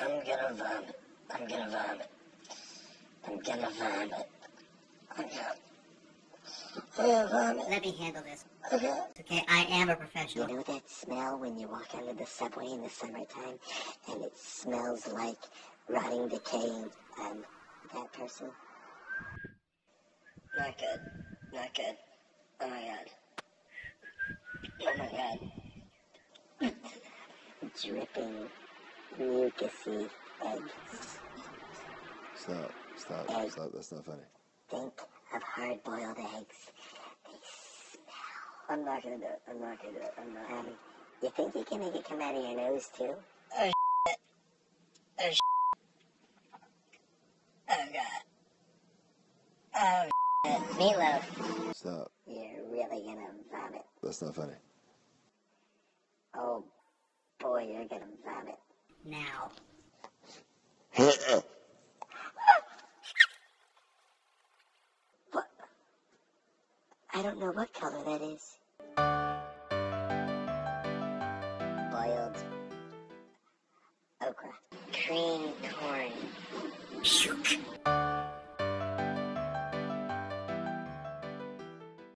I'm gonna vomit. I'm gonna vomit. I'm gonna vomit. I'm gonna, I'm gonna vomit. Let me handle this. Okay. Okay, I am a You professional. know that smell when you walk onto the subway in the summertime and it smells like rotting, decaying, um, that person? Not good. Not good. Oh my god. Oh my god. Dripping, mucusy egg. Stop. Stop. Egg. Stop. That's not funny. Think of hard-boiled eggs. They smell. I'm not gonna do it. I'm not gonna do it. I'm not. Um, you think you can make it come out of your nose too? Oh shit. Oh shit. Oh god. Oh shit. Meatloaf. Stop. You're really gonna vomit. That's not funny. Oh boy, you're gonna vomit. Now. What? I don't know what color that is. Boiled okra. Cream corn.